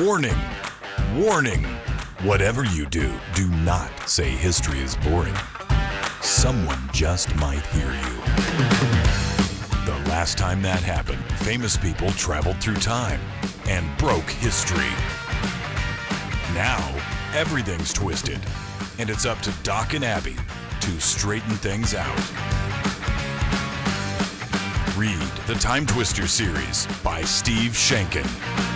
Warning! Warning! Whatever you do, do not say history is boring. Someone just might hear you. The last time that happened, famous people traveled through time and broke history. Now, everything's twisted, and it's up to Doc and Abby to straighten things out. Read the Time Twister series by Steve Sheinkin.